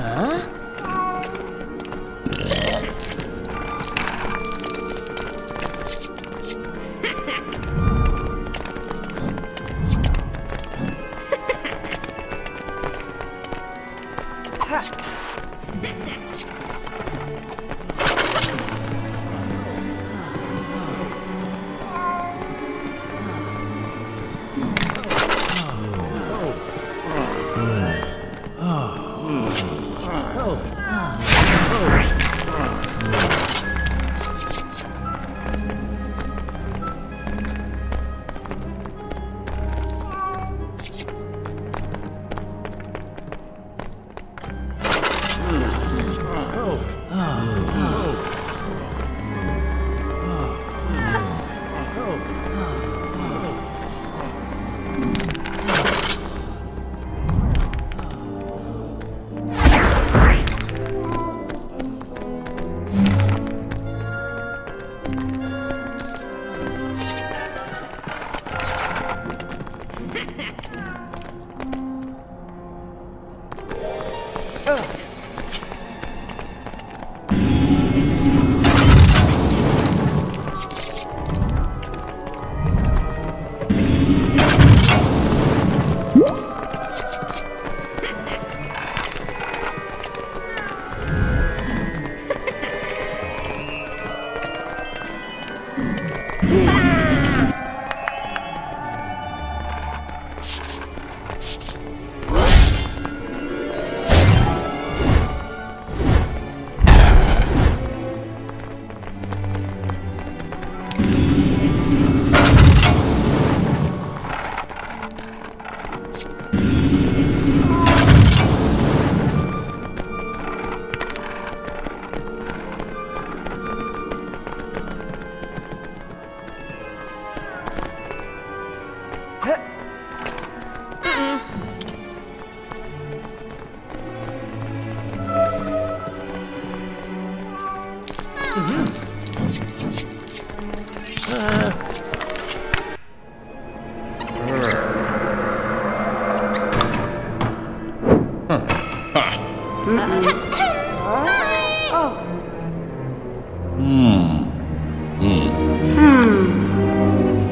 Huh?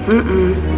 Mm-mm.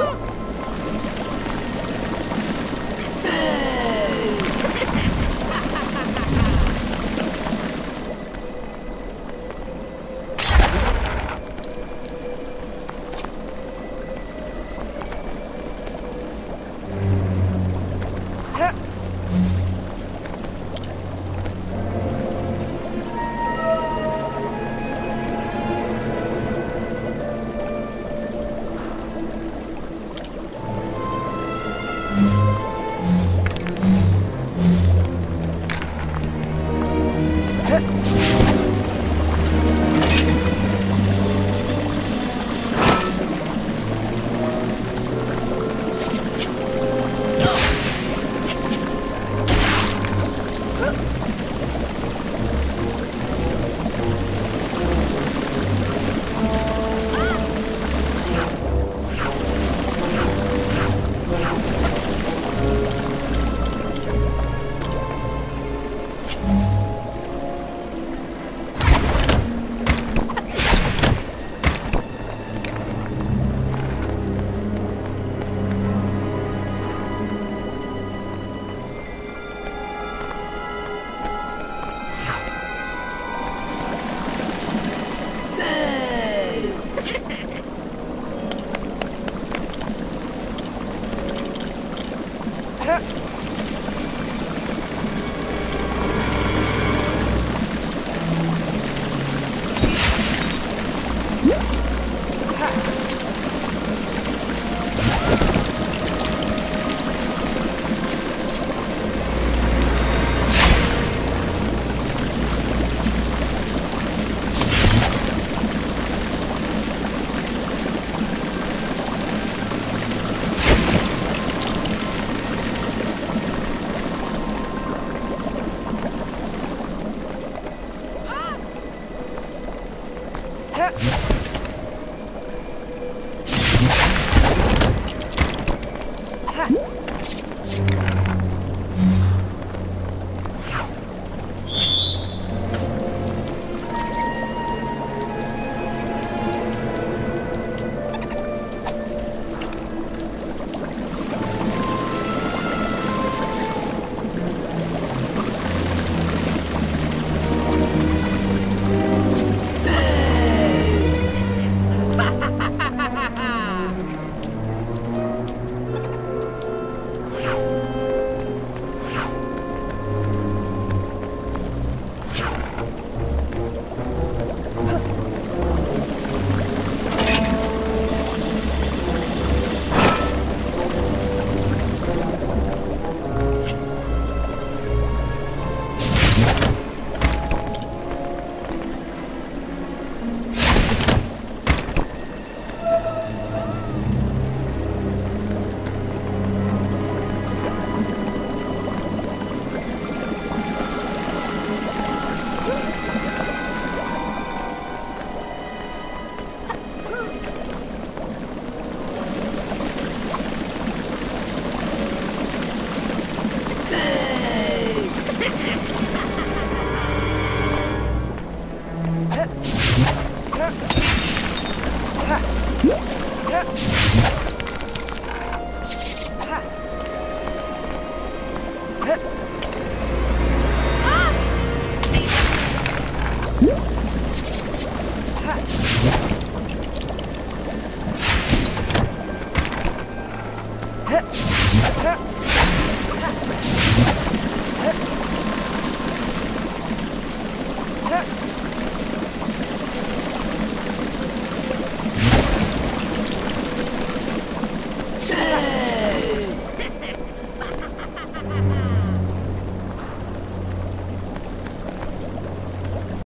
어? Huh.